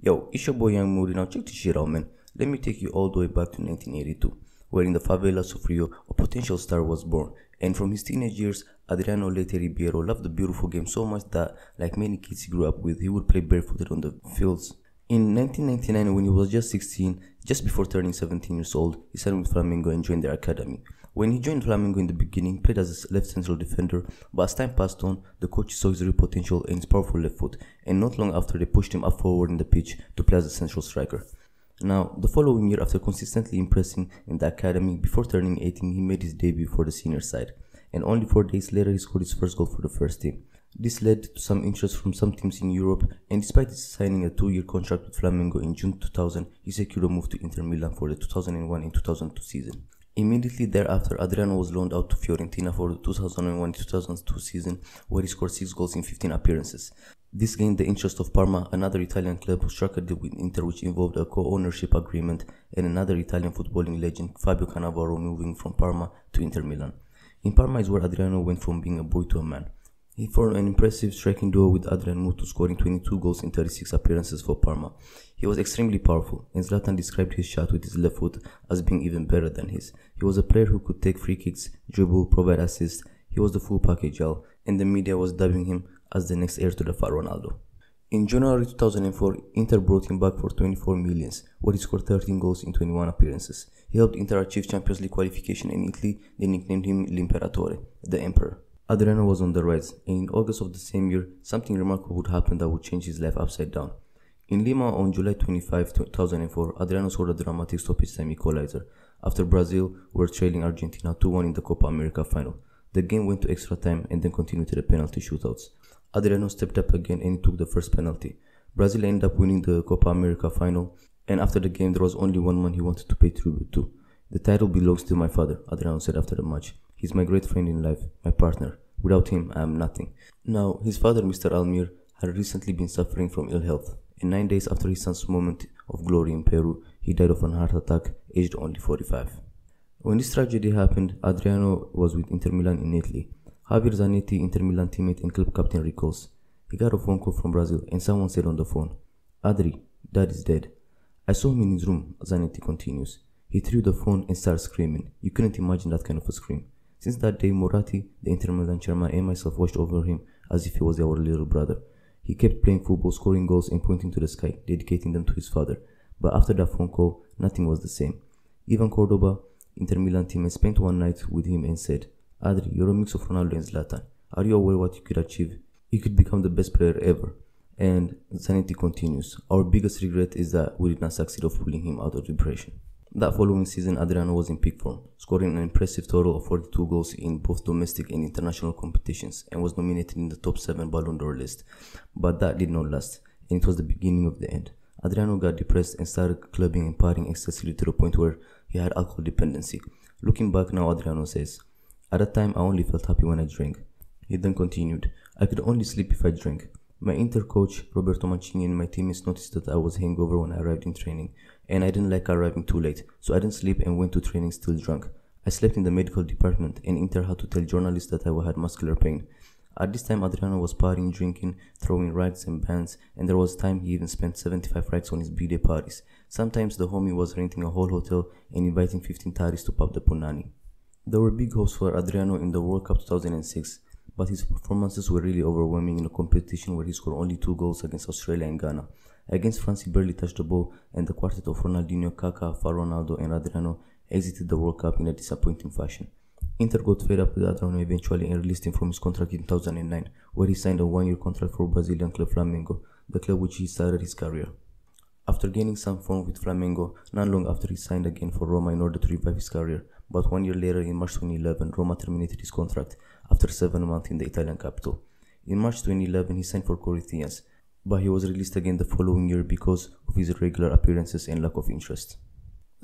Yo, it's your boy Young Mully. Now check this shit out, man. Let me take you all the way back to 1982, where in the favelas of Rio, a potential star was born. And from his teenage years, Adriano Leite Ribeiro loved the beautiful game so much that, like many kids he grew up with, he would play barefooted on the fields. In 1999, when he was just 16, just before turning 17 years old, he signed with Flamengo and joined their academy. When he joined Flamengo in the beginning, played as a left central defender, but as time passed on, the coach saw his real potential and his powerful left foot, and not long after they pushed him up forward in the pitch to play as a central striker. Now, the following year, after consistently impressing in the academy, before turning 18, he made his debut for the senior side, and only four days later, he scored his first goal for the first team. This led to some interest from some teams in Europe, and despite signing a two year contract with Flamengo in June 2000, he secured a move to Inter Milan for the 2001 and 2002 season. Immediately thereafter, Adriano was loaned out to Fiorentina for the 2001-2002 season, where he scored 6 goals in 15 appearances. This gained the interest of Parma, another Italian club who struck a deal with Inter which involved a co-ownership agreement and another Italian footballing legend, Fabio Cannavaro, moving from Parma to Inter Milan. In Parma is where Adriano went from being a boy to a man. He formed an impressive striking duo with Adrian Mutu, scoring 22 goals in 36 appearances for Parma. He was extremely powerful, and Zlatan described his shot with his left foot as being even better than his. He was a player who could take free kicks, dribble, provide assists. He was the full package, y'all, and the media was dubbing him as the next heir to the fat Ronaldo. In January 2004, Inter brought him back for 24 millions, where he scored 13 goals in 21 appearances. He helped Inter achieve Champions League qualification in Italy. They nicknamed him L'Imperatore, the Emperor. Adriano was on the rise, and in August of the same year, something remarkable would happen that would change his life upside down. In Lima on July 25, 2004, Adriano scored a dramatic stoppage time equalizer after Brazil were trailing Argentina 2-1 in the Copa America final. The game went to extra time and then continued to the penalty shootouts. Adriano stepped up again and took the first penalty. Brazil ended up winning the Copa America final, and after the game there was only one man he wanted to pay tribute to. The title belongs to my father, Adriano said after the match. He's my great friend in life, my partner. Without him, I am nothing. Now, his father, Mr. Almir, had recently been suffering from ill health, and nine days after his son's moment of glory in Peru, he died of an heart attack, aged only 45. When this tragedy happened, Adriano was with Inter Milan in Italy. Javier Zanetti, Inter Milan teammate and club captain, recalls. He got a phone call from Brazil, and someone said on the phone, Adri, dad is dead. I saw him in his room, Zanetti continues. He threw the phone and started screaming. You couldn't imagine that kind of a scream. Since that day, Moratti, the Inter Milan chairman, and myself watched over him as if he was our little brother. He kept playing football, scoring goals, and pointing to the sky, dedicating them to his father. But after that phone call, nothing was the same. Ivan Cordoba, Inter Milan teammate, spent one night with him and said, Adri, you're a mix of Ronaldo and Zlatan. Are you aware what you could achieve? You could become the best player ever. And Zanetti continues, Our biggest regret is that we did not succeed of pulling him out of depression. That following season, Adriano was in peak form, scoring an impressive total of 42 goals in both domestic and international competitions, and was nominated in the top 7 Ballon d'Or list. But that did not last, and it was the beginning of the end. Adriano got depressed and started clubbing and partying excessively to the point where he had alcohol dependency. Looking back now, Adriano says, At that time, I only felt happy when I drank. He then continued, I could only sleep if I drank. My inter coach, Roberto Mancini, and my teammates noticed that I was hangover when I arrived in training, and I didn't like arriving too late, so I didn't sleep and went to training still drunk. I slept in the medical department, and Inter had to tell journalists that I had muscular pain. At this time, Adriano was partying, drinking, throwing rides and bands, and there was time he even spent 75 rides on his b-day parties. Sometimes the homie was renting a whole hotel and inviting 15 taris to pop the punani. There were big hopes for Adriano in the World Cup 2006, but his performances were really overwhelming in a competition where he scored only two goals against Australia and Ghana. Against France, he barely touched the ball, and the quartet of Ronaldinho, Kaká, Ronaldo, and Adriano exited the World Cup in a disappointing fashion. Inter got fed up with Adriano eventually and released him from his contract in 2009, where he signed a one-year contract for Brazilian club Flamengo, the club which he started his career. After gaining some form with Flamengo, not long after he signed again for Roma in order to revive his career, but one year later in March 2011, Roma terminated his contract after seven months in the Italian capital. In March 2011, he signed for Corinthians, but he was released again the following year because of his irregular appearances and lack of interest.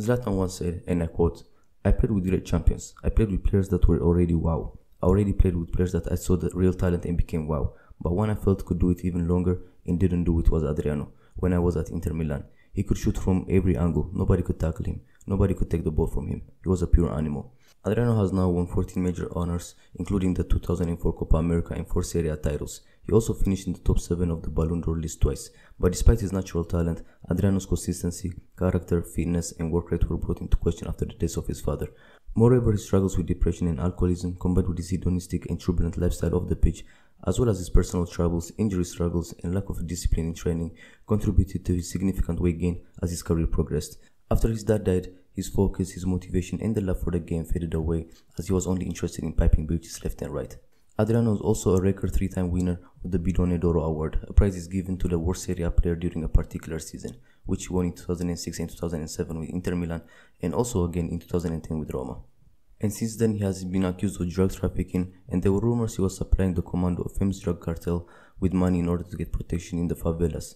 Zlatan once said, and I quote, I played with great champions. I played with players that were already wow. I already played with players that I saw the real talent and became wow. But one I felt could do it even longer and didn't do it was Adriano when I was at Inter Milan. He could shoot from every angle. Nobody could tackle him. Nobody could take the ball from him. He was a pure animal. Adriano has now won 14 major honors, including the 2004 Copa America and 4 Serie A titles, He also finished in the top 7 of the Ballon d'Or list twice. But despite his natural talent, Adriano's consistency, character, fitness, and work rate were brought into question after the death of his father. Moreover, his struggles with depression and alcoholism, combined with his hedonistic and turbulent lifestyle off the pitch, as well as his personal troubles, injury struggles, and lack of discipline in training, contributed to his significant weight gain as his career progressed. After his dad died, his focus, his motivation, and the love for the game faded away as he was only interested in piping beauties left and right. Adriano was also a record three-time winner of the Bidone d'Oro Award, a prize is given to the worst Serie A player during a particular season, which he won in 2006 and 2007 with Inter Milan, and also again in 2010 with Roma. And since then, he has been accused of drug trafficking, and there were rumors he was supplying the commando of famous drug cartel with money in order to get protection in the favelas.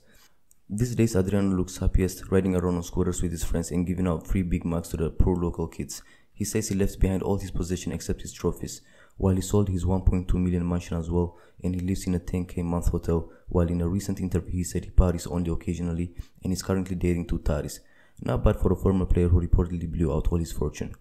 These days, Adriano looks happiest riding around on scooters with his friends and giving out free Big Macs to the poor local kids. He says he left behind all his possessions except his trophies, while he sold his 1.2 million mansion as well, and he lives in a 10k month hotel. While in a recent interview, he said he parties only occasionally and is currently dating two Taris. Not bad for a former player who reportedly blew out all his fortune.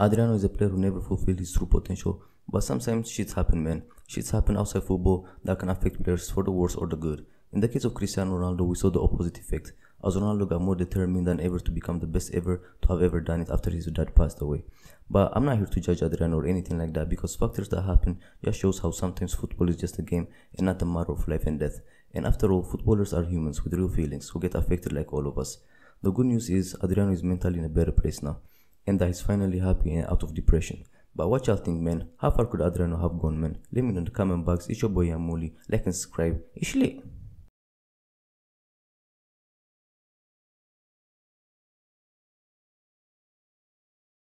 Adriano is a player who never fulfilled his true potential, but sometimes shits happen, man. Shits happen outside football that can affect players for the worse or the good. In the case of Cristiano Ronaldo, we saw the opposite effect, as Ronaldo got more determined than ever to become the best ever to have ever done it after his dad passed away. But I'm not here to judge Adriano or anything like that because factors that happen just shows how sometimes football is just a game and not a matter of life and death. And after all, footballers are humans with real feelings who get affected like all of us. The good news is Adriano is mentally in a better place now, and that he's finally happy and out of depression. But what y'all think, man? How far could Adriano have gone, man? Let me know in the comment box. It's your boy Amuli. Like and subscribe. It's lit.